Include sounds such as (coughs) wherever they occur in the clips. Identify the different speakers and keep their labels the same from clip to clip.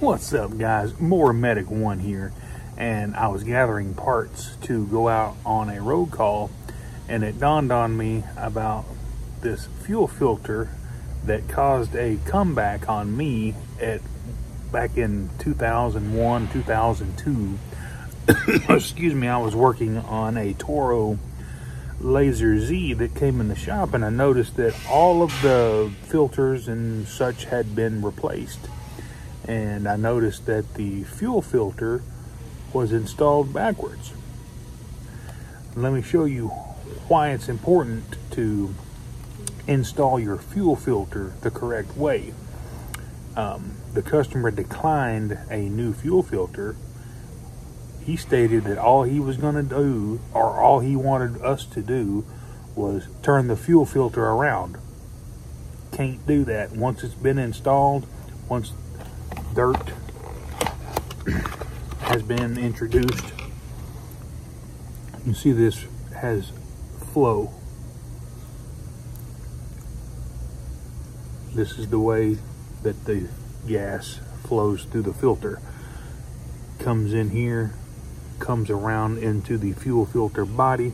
Speaker 1: What's up, guys? Mower Medic One here, and I was gathering parts to go out on a road call, and it dawned on me about this fuel filter that caused a comeback on me at back in 2001, 2002. (coughs) Excuse me, I was working on a Toro Laser Z that came in the shop, and I noticed that all of the filters and such had been replaced and I noticed that the fuel filter was installed backwards. Let me show you why it's important to install your fuel filter the correct way. Um, the customer declined a new fuel filter. He stated that all he was going to do, or all he wanted us to do, was turn the fuel filter around. Can't do that. Once it's been installed, once dirt has been introduced. You see this has flow. This is the way that the gas flows through the filter. Comes in here, comes around into the fuel filter body,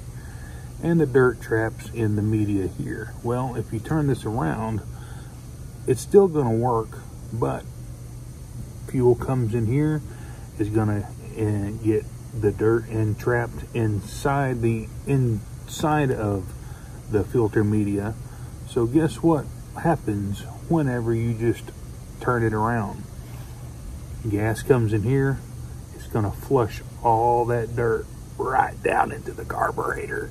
Speaker 1: and the dirt traps in the media here. Well, if you turn this around, it's still going to work, but fuel comes in here is gonna uh, get the dirt entrapped inside the inside of the filter media. So guess what happens whenever you just turn it around? Gas comes in here, it's gonna flush all that dirt right down into the carburetor.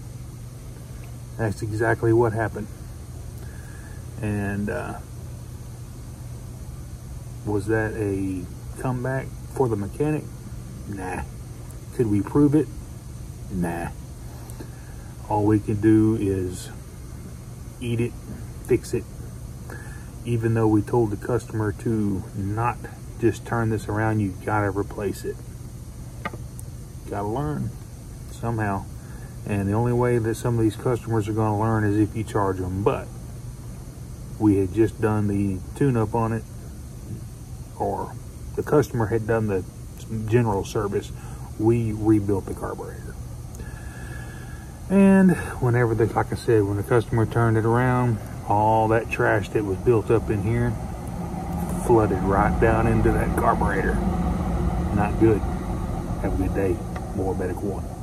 Speaker 1: That's exactly what happened. And uh, was that a comeback for the mechanic? Nah. Could we prove it? Nah. All we can do is eat it, fix it. Even though we told the customer to not just turn this around, you gotta replace it. Gotta learn somehow. And the only way that some of these customers are gonna learn is if you charge them. But we had just done the tune up on it or the customer had done the general service, we rebuilt the carburetor. And whenever the, like I said, when the customer turned it around, all that trash that was built up in here flooded right down into that carburetor. Not good. Have a good day. Mower Medic One.